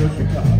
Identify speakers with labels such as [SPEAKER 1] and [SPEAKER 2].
[SPEAKER 1] よっか